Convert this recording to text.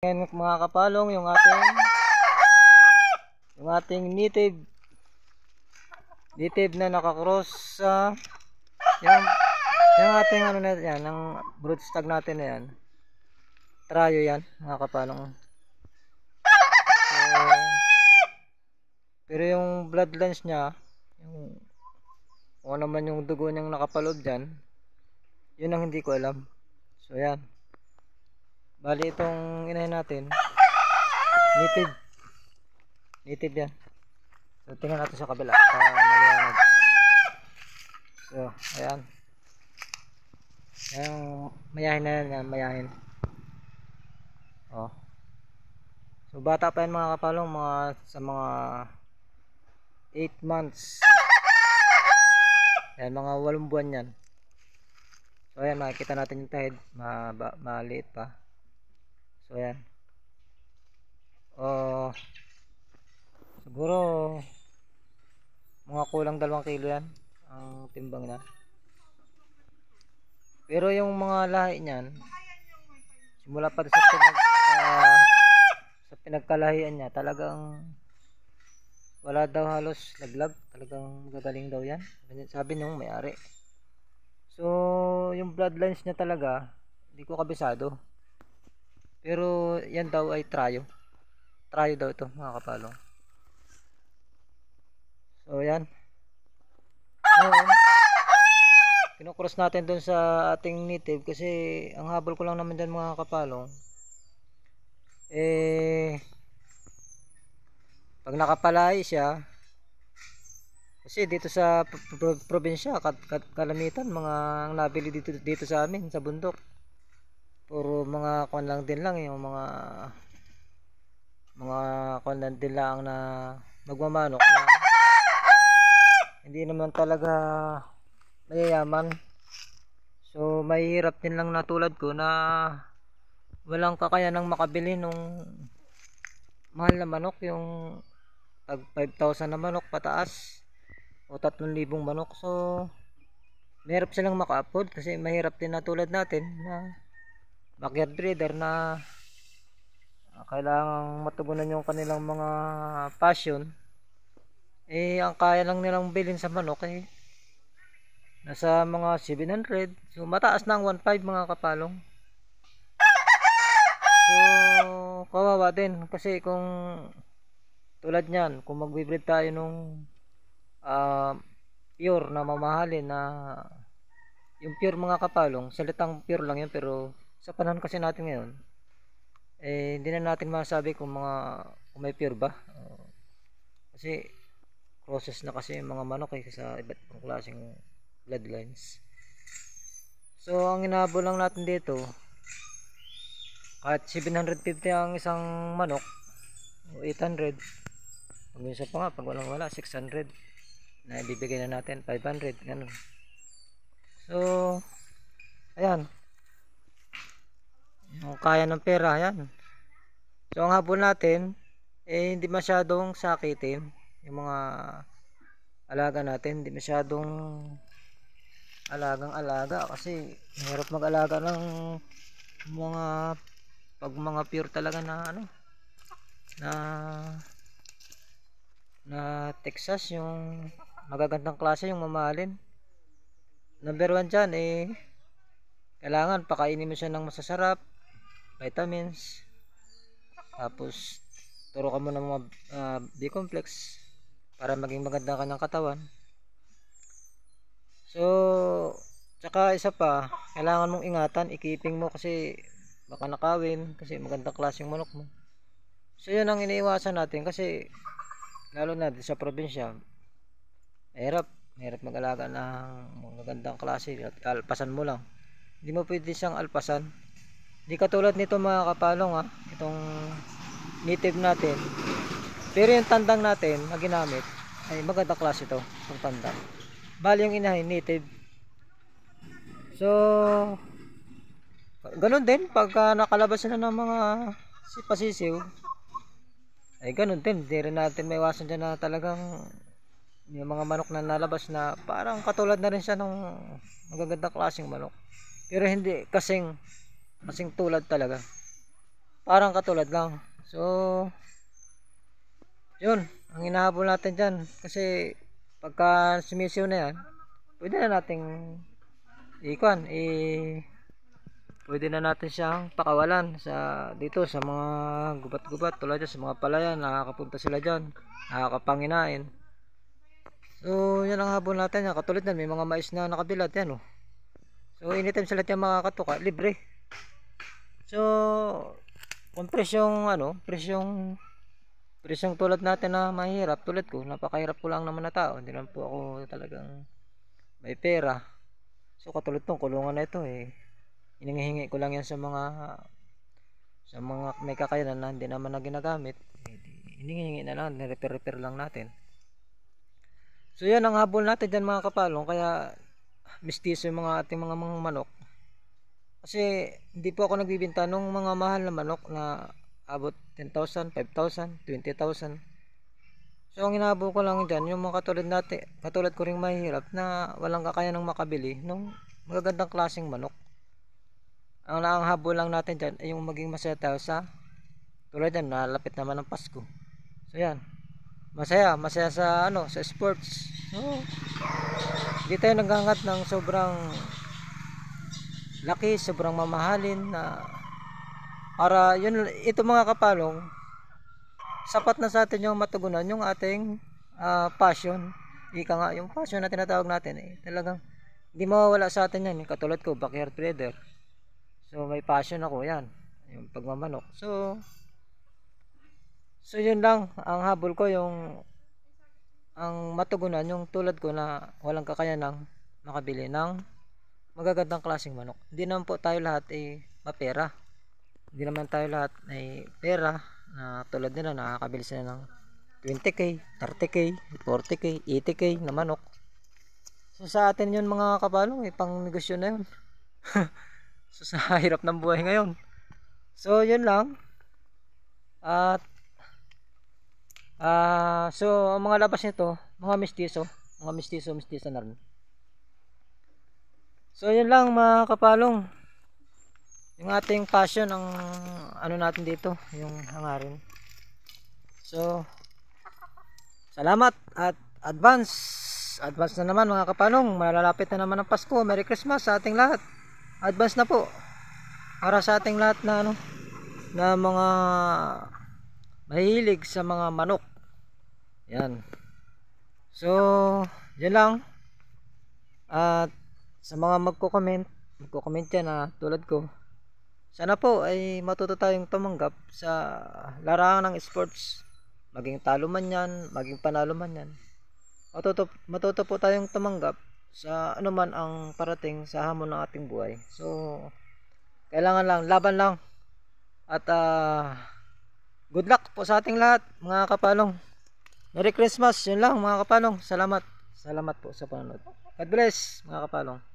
Ngayon mga kapalong yung ating yung ating native native na nakakross sa yung, yung ating ano na yan, ng broodstag natin na yan. Trayo yan mga kapalong. So, pero yung bloodlines niya, yung kung ano man yung dugo niyang nakapaloob dyan, yun ang hindi ko alam. So yan. Bali itong inahin natin, native. Native yan. So tingnan natin sa kabila maliwanag. So, ayan. Ayan, mayahin na yan, mayahin. Oh. So bata pa yan mga kapalong, mga sa mga 8 months. Ayan, mga 8 buwan yan. So ayan, makikita natin yung tahid, ma maliit pa. So ayan. Oh, siguro mga kulang 2 kilo yan ang timbang na. Pero yung mga lahi niyan, simula pa sa pinag ah, sa pinagkalahian niya, talagang wala daw halos laglag, talagang gagaling daw yan. Sabi nung may-ari. So, yung bloodlines niya talaga, hindi ko kabisado. Pero yan daw ay trayo. Trayo daw ito, mga kapalong. So, yan. Ngayon, kinukross natin dun sa ating native kasi ang habol ko lang naman dyan mga kapalong eh pag nakapalay siya kasi dito sa pro- pro- probinsya kat, kat, kalamitan mga ang nabili dito dito sa amin sa bundok puro mga kon lang din lang yung mga mga kon lang din lang na magmamanok na hindi naman talaga mayayaman. So mahirap din lang na tulad ko na walang kakayanang makabili nung mahal na manok yung tag 5,000 na manok pataas o 3,000 manok. So mahirap silang maka-afford kasi mahirap din na tulad natin na backyard breeder na uh, kailangang matugunan yung kanilang mga passion eh ang kaya lang nilang bilhin sa manok eh nasa mga 700 so mataas na ang 1.5 mga kapalong. So kawawa din kasi kung tulad niyan kung magbibreed tayo nung uh, pure na mamahalin na yung pure mga kapalong salitang pure lang yun pero sa panahon kasi natin ngayon eh hindi na natin masabi kung mga kung may pure ba. Uh, kasi process na kasi yung mga manok eh sa iba't ibang klaseng bloodlines. So ang inaabol lang natin dito kahit 750 ang isang manok o 800 pag isa pa nga pag walang wala 600 na ibibigay na natin 500 ganun. So ayan yung kaya ng pera ayan. So ang habol natin eh hindi masyadong sakitin yung mga alaga natin. Hindi masyadong alagang alaga kasi mahirap mag alaga ng mga pag mga pure talaga na ano na na Texas yung magagandang klase yung mamahalin. Number one dyan eh kailangan pakainin mo siya ng masasarap vitamins. Tapos turo ka mo ng mga uh, B-complex para maging maganda ka ng katawan. So tsaka isa pa kailangan mong ingatan ikiping mo kasi baka nakawin kasi magandang klase yung manok mo. So yun ang iniiwasan natin kasi lalo na sa probinsya mahirap mahirap mag-alaga ng magandang klase at alpasan mo lang. Hindi mo pwede siyang alpasan hindi katulad nito mga kapalong ha itong native natin. Pero yung tandang natin na ginamit ay magandang klase ito itong tandang. Bali yung inahin native. So ganun din pagka nakalabas na ng mga sipasisiw ay ganun din hindi rin natin may iwasan dyan na talagang yung mga manok na nalabas na parang katulad na rin siya ng magagandang klaseng manok. Pero hindi kasing kasing tulad talaga. Parang katulad lang. So, yun, ang hinahabol natin dyan. Kasi, pagka sumisiw na yan, pwede na nating ikuan, i pwede na natin siyang pakawalan sa dito sa mga gubat-gubat. Tulad dyan, sa mga palayan nakakapunta sila dyan. Nakakapanginain. So yan ang habol natin. Yan katulad yan may mga mais na nakabilad yan oh. So anytime sila yan makakatuka libre so kung presyong ano presyong presyong tulad natin na mahirap tulad ko napakahirap ko lang naman na tao hindi naman po ako talagang may pera so katulad tong kulungan na ito eh Hinihingi ko lang yan sa mga sa mga may kakayanan na hindi naman na ginagamit. Eh, hinihingi na lang, repair-repair lang natin. So yan ang habol natin dyan mga kapalong. Kaya mistiso yung mga ating mga mga manok. Kasi hindi po ako nagbibinta ng mga mahal na manok na abot 10,000, 5,000, 20,000. So ang inaabot ko lang dyan, yung mga katulad natin, katulad ko rin mahirap na walang kakayanang makabili ng magagandang klaseng manok. Ang nakanghabol lang natin dyan ay yung maging masaya tayo sa tulad yan nalapit naman ng Pasko. So yan. Masaya masaya sa ano sa sports. So hindi tayo naghangat ng sobrang laki sobrang mamahalin na para yun ito mga kapalong sapat na sa atin yung matugunan yung ating uh, passion ika nga yung passion na tinatawag natin eh talagang hindi mawawala sa atin yan katulad ko backyard trader So may passion ako yan. Yung pagmamanok. So So yun lang ang habol ko yung ang matugunan yung tulad ko na walang kakayanang makabili ng magagandang klaseng manok. Hindi naman po tayo lahat ay mapera. Hindi naman tayo lahat ay pera na tulad nila nakakabili sila ng 20k, 30k, 40k, 80k na manok. So sa atin yun mga kapalong, eh, pang negosyo na yun. So sa hirap ng buhay ngayon. So yun lang. At uh, so ang mga labas nito, mga mistiso, mga mistiso, mistiso na rin. So yun lang mga kapalong. Yung ating passion ang ano natin dito, yung hangarin. So salamat at advance. Advance na naman mga kapalong. Malalapit na naman ang Pasko. Merry Christmas sa ating lahat. Advance na po. Para sa ating lahat na ano na mga mahilig sa mga manok. Yan. So yan lang. At sa mga magko-comment magko-comment yan na tulad ko sana po ay matuto tayong tumanggap sa larangan ng sports maging talo man yan maging panalo man yan matuto, matuto po tayong tumanggap sa ano man ang parating sa hamon ng ating buhay. So, kailangan lang, laban lang. At uh, good luck po sa ating lahat, mga kapalong. Merry Christmas, yun lang mga kapalong. Salamat. Salamat po sa panonood. God bless, mga kapalong.